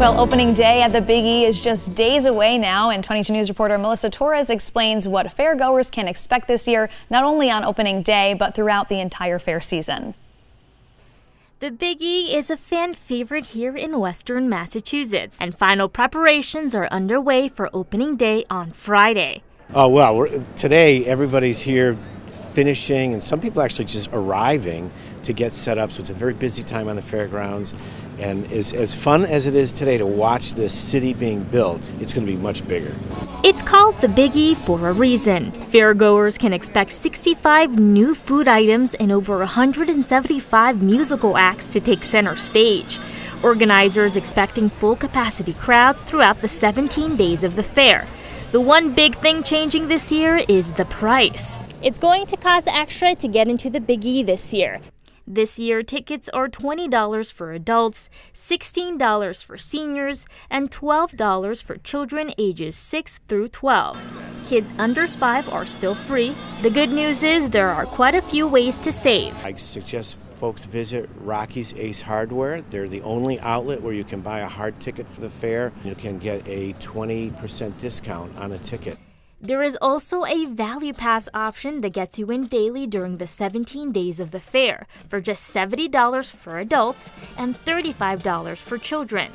Well, opening day at the Big E is just days away now, and 22 News reporter Melissa Torres explains what fairgoers can expect this year, not only on opening day, but throughout the entire fair season. The Big E is a fan favorite here in western Massachusetts, and final preparations are underway for opening day on Friday. Oh, well, today everybody's here finishing, and some people actually just arriving to get set up. So it's a very busy time on the fairgrounds. And as, as fun as it is today to watch this city being built, it's going to be much bigger. It's called the Big E for a reason. Fairgoers can expect 65 new food items and over 175 musical acts to take center stage. Organizers expecting full capacity crowds throughout the 17 days of the fair. The one big thing changing this year is the price. It's going to cost extra to get into the Big E this year. This year, tickets are $20 for adults, $16 for seniors, and $12 for children ages 6 through 12. Kids under 5 are still free. The good news is there are quite a few ways to save. I suggest folks visit Rocky's Ace Hardware. They're the only outlet where you can buy a hard ticket for the fair. You can get a 20% discount on a ticket. There is also a Value Pass option that gets you in daily during the 17 days of the fair for just $70 for adults and $35 for children.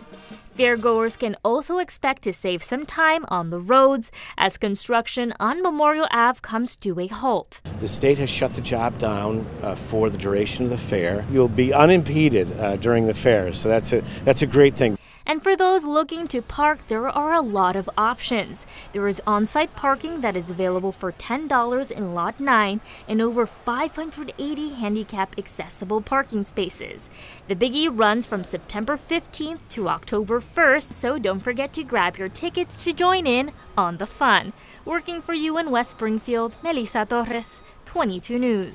Fairgoers can also expect to save some time on the roads as construction on Memorial Ave comes to a halt. The state has shut the job down uh, for the duration of the fair. You'll be unimpeded uh, during the fair, so that's a that's a great thing. And for those looking to park, there are a lot of options. There is on site parking that is available for $10 in Lot 9 and over 580 handicap accessible parking spaces. The Big E runs from September 15th to October 1st, so don't forget to grab your tickets to join in on the fun. Working for you in West Springfield, Melissa Torres, 22 News.